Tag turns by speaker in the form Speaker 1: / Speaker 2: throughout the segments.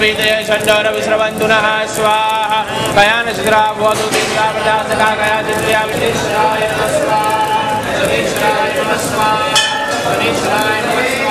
Speaker 1: वेदय षण्डोर स्वाहा। स्वाहा कयानशिखरा भवतु दिव्या प्रजासखा कया चिन्त्या विशिष्टाय स्वाहा। Ganeshaaya Namaskar Ganeshaaya Namaskar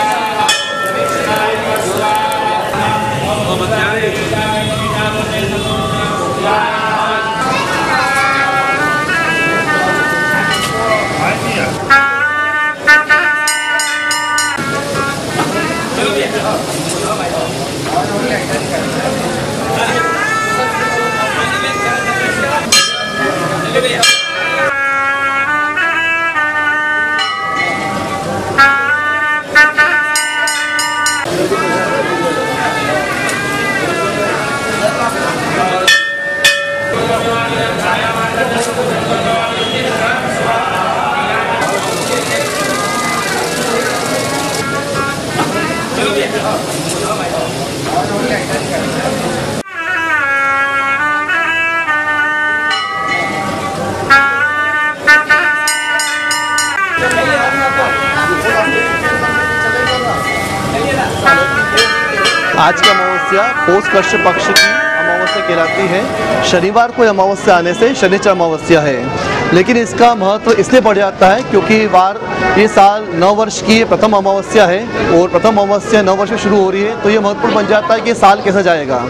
Speaker 2: आज की अमावस्या पोष कृष्ण पक्ष की अमावस्या कहलाती है। शनिवार को अमावस्या आने से शनिचर अमावस्या है। लेकिन इसका महत्व इसलिए बढ़ जाता है क्योंकि वार, ये साल नौ वर्ष की प्रथम अमावस्या है और प्रथम अमावस्या नौ वर्ष में शुरू हो रही है तो ये महत्वपूर्ण बन जाता है कि साल कैसा जाएगा।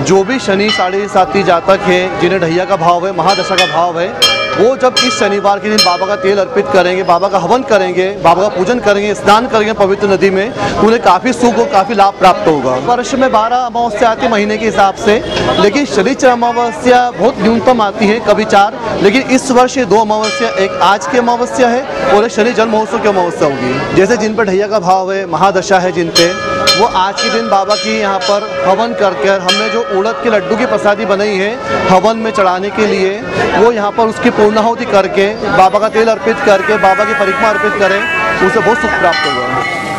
Speaker 2: जो भी शनि साढ़े साथी, जातक है, जिन्हें ढैया का भाव है, महादशा का भाव है वो जब इस शनिवार के दिन बाबा का तेल अर्पित करेंगे, बाबा का हवन करेंगे, बाबा का पूजन करेंगे, स्नान करेंगे पवित्र नदी में, उन्हें काफ़ी सुख और काफ़ी लाभ प्राप्त होगा। वर्ष में बारह अमावस्या आती महीने के हिसाब से, लेकिन शनिचर अमावस्या बहुत न्यूनतम आती है, कभी चार लेकिन इस वर्ष ये दो अमावस्या, एक आज की अमावस्या है और एक शनि जन्म महोत्सव की अमावस्या होगी। जैसे जिन पर ढैया का भाव है, महादशा है जिन पे, वो आज के दिन बाबा की यहाँ पर हवन करके हमने जो उड़द के लड्डू की प्रसादी बनाई है, हवन में चढ़ाने के लिए, वो यहाँ पर उसकी पूर्णाहुति करके, बाबा का तेल अर्पित करके, बाबा की परिक्रमा अर्पित करें, उसे बहुत सुख प्राप्त होगा